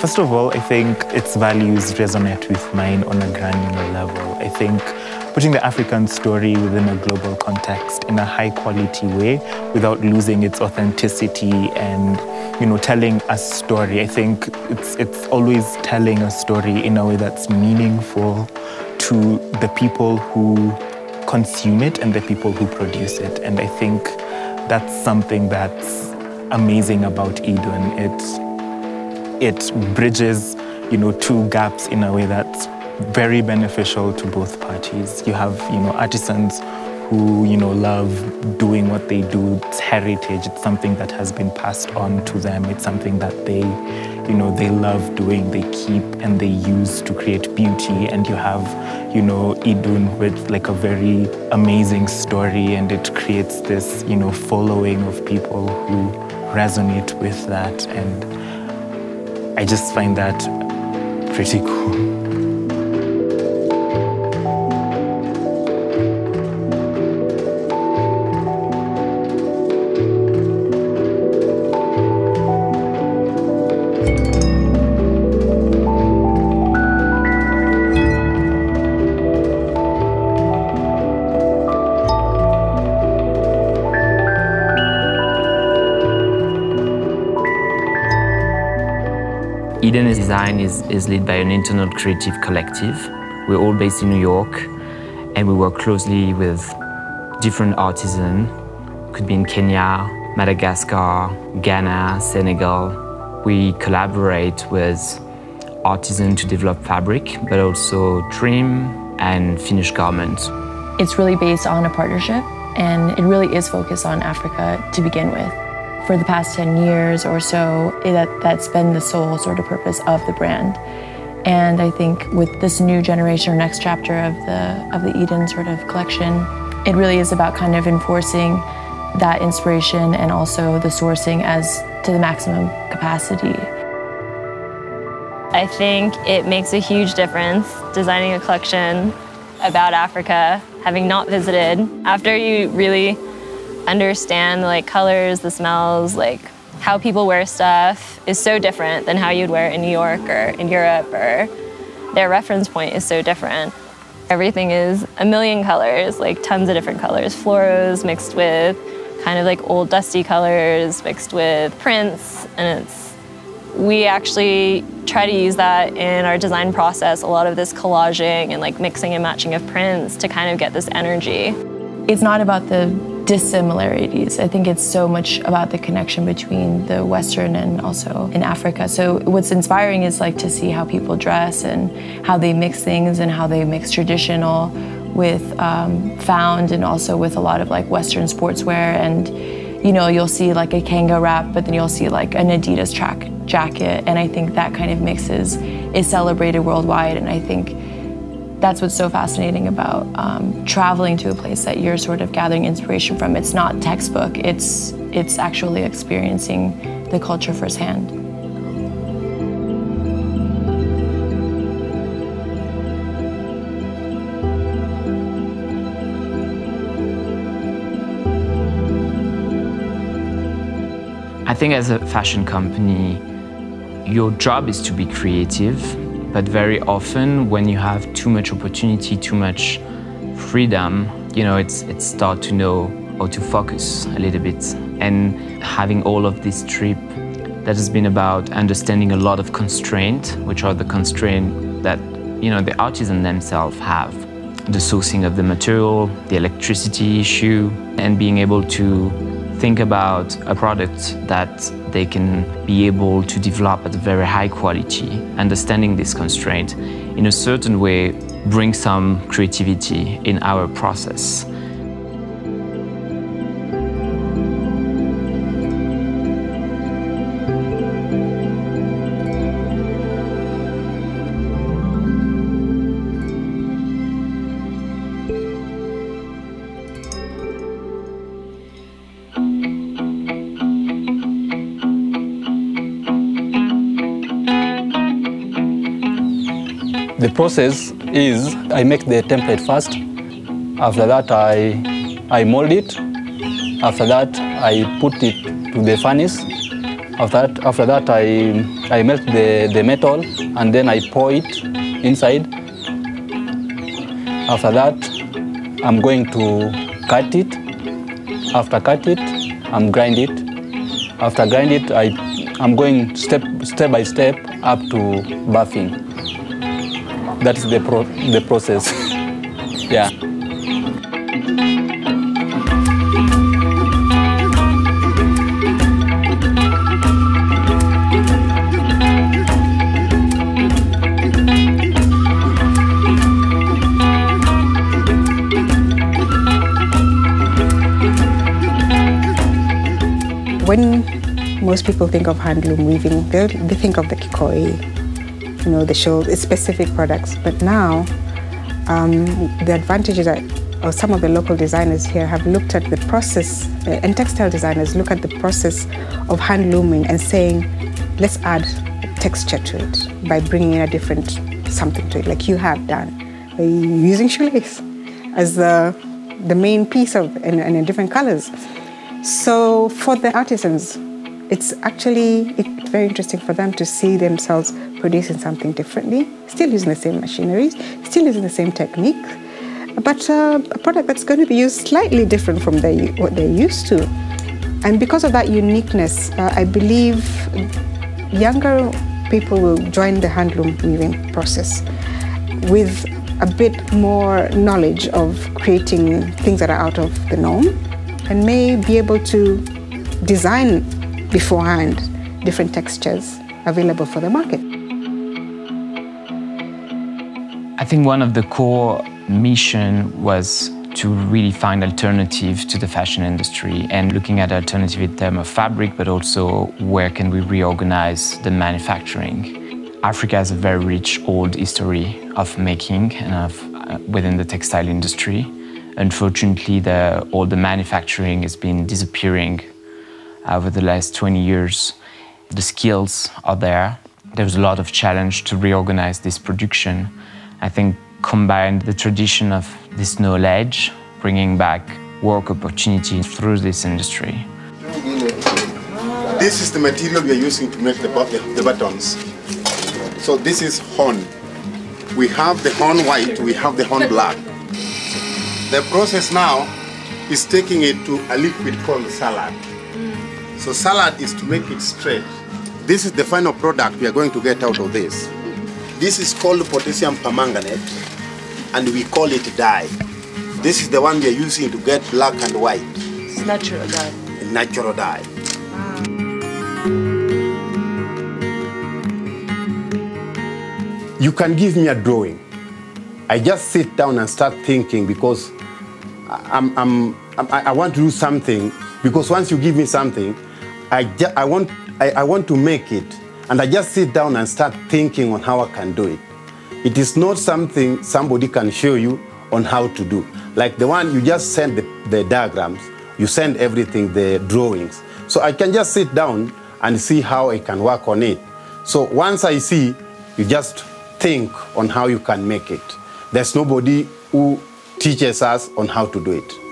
First of all, I think its values resonate with mine on a granular level. I think putting the African story within a global context in a high quality way without losing its authenticity and you know telling a story. I think it's it's always telling a story in a way that's meaningful to the people who consume it and the people who produce it. And I think that's something that's amazing about EDUN. It it bridges, you know, two gaps in a way that's very beneficial to both parties. You have, you know, artisans who, you know, love doing what they do. It's heritage. It's something that has been passed on to them. It's something that they, you know, they love doing. They keep and they use to create beauty. And you have, you know, EDUN with like a very amazing story, and it creates this, you know, following of people who resonate with that. And I just find that pretty cool. Design is, is led by an internal creative collective. We're all based in New York and we work closely with different artisans. Could be in Kenya, Madagascar, Ghana, Senegal. We collaborate with artisans to develop fabric, but also trim and finished garments. It's really based on a partnership and it really is focused on Africa to begin with for the past 10 years or so, that, that's been the sole sort of purpose of the brand. And I think with this new generation or next chapter of the, of the EDUN sort of collection, it really is about kind of enforcing that inspiration and also the sourcing as to the maximum capacity. I think it makes a huge difference designing a collection about Africa, having not visited. After you really understand like colors, the smells, like how people wear stuff is so different than how you'd wear it in New York or in Europe or their reference point is so different. Everything is a million colors, like tons of different colors. Floros mixed with kind of like old dusty colors mixed with prints and it's we actually try to use that in our design process, a lot of this collaging and like mixing and matching of prints to kind of get this energy. It's not about the dissimilarities. I think it's so much about the connection between the Western and also in Africa. So what's inspiring is like to see how people dress and how they mix things and how they mix traditional with um, found and also with a lot of like Western sportswear and you know you'll see like a Kanga wrap but then you'll see like an Adidas track jacket and I think that kind of mixes is celebrated worldwide and I think that's what's so fascinating about um, traveling to a place that you're sort of gathering inspiration from. It's not textbook, it's, it's actually experiencing the culture firsthand. I think as a fashion company, your job is to be creative but very often when you have too much opportunity, too much freedom, you know, it's, it's start to know how to focus a little bit. And having all of this trip that has been about understanding a lot of constraint, which are the constraint that, you know, the artisan themselves have. The sourcing of the material, the electricity issue, and being able to think about a product that they can be able to develop at a very high quality, understanding this constraint in a certain way brings some creativity in our process. Process is I make the template first. After that, I, I mold it. After that, I put it to the furnace. After that, after that I I melt the, the metal and then I pour it inside. After that, I'm going to cut it. After cut it, I'm grind it. After grind it, I, I'm going step, step by step up to buffing. That is the, pro, the process. yeah. When most people think of handloom weaving, they, they think of the kikoi, know, the shawl, specific products. But now, um, the advantages that or some of the local designers here have looked at the process, uh, and textile designers look at the process of hand looming and saying, let's add texture to it by bringing in a different something to it, like you have done, by using shoelace as the, the main piece of, and, and in different colors. So for the artisans, it's actually it's very interesting for them to see themselves producing something differently, still using the same machineries, still using the same technique, but uh, a product that's going to be used slightly different from what they're used to. And because of that uniqueness, uh, I believe younger people will join the handloom weaving process with a bit more knowledge of creating things that are out of the norm and may be able to design beforehand different textures available for the market. I think one of the core mission was to really find alternatives to the fashion industry and looking at alternative in terms of fabric, but also where can we reorganize the manufacturing. Africa has a very rich old history of making and of uh, within the textile industry. Unfortunately, the, all the manufacturing has been disappearing over the last 20 years. The skills are there. There was a lot of challenge to reorganize this production. I think combine the tradition of this knowledge, bringing back work opportunity through this industry. This is the material we are using to make the, the buttons. So this is horn. We have the horn white, we have the horn black. The process now is taking it to a liquid called salad. So salad is to make it straight. This is the final product we are going to get out of this. This is called potassium permanganate and we call it dye. This is the one we are using to get black and white. It's natural dye. Natural dye. You can give me a drawing. I just sit down and start thinking because I'm, I'm, I'm, i want to do something because once you give me something, I, I, want, I, I want to make it. And I just sit down and start thinking on how I can do it. It is not something somebody can show you on how to do. Like the one you just send the, the diagrams, you send everything, the drawings. So I can just sit down and see how I can work on it. So once I see, you just think on how you can make it. There's nobody who teaches us on how to do it.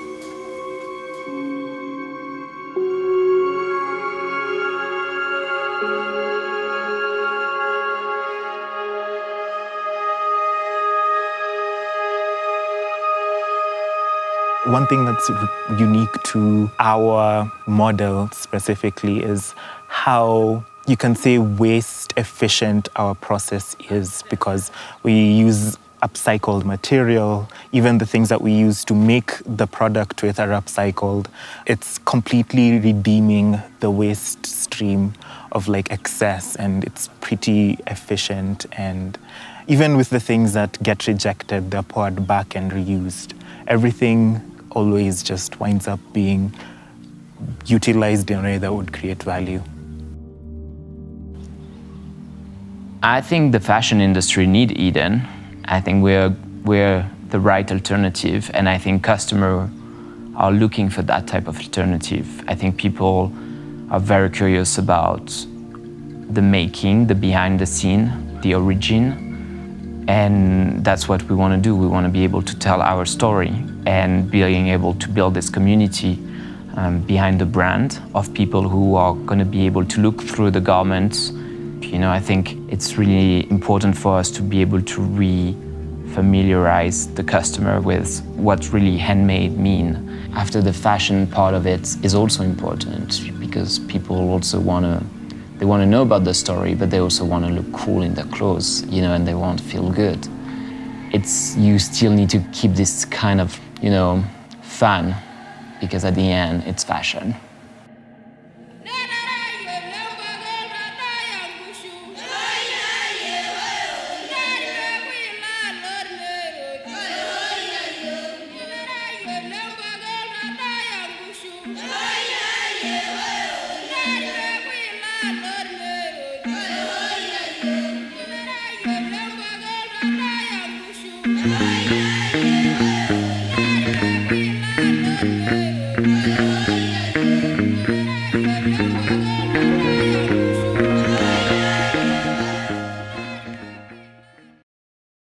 One thing that's unique to our model specifically is how you can say waste efficient our process is because we use upcycled material. Even the things that we use to make the product with are upcycled. It's completely redeeming the waste stream of like excess and it's pretty efficient and even with the things that get rejected, they're poured back and reused. Everything always just winds up being utilized in a way that would create value. I think the fashion industry need EDUN. I think we're we're the right alternative, and I think customers are looking for that type of alternative. I think people are very curious about the making, the behind the scene, the origin, and that's what we want to do. We want to be able to tell our story and being able to build this community um, behind the brand of people who are going to be able to look through the garments, You know, I think it's really important for us to be able to re-familiarize the customer with what really handmade mean. After the fashion part of it is also important because people also want to they want to know about the story, but they also want to look cool in their clothes, you know, and they want to feel good. It's you still need to keep this kind of, you know, fun because at the end it's fashion.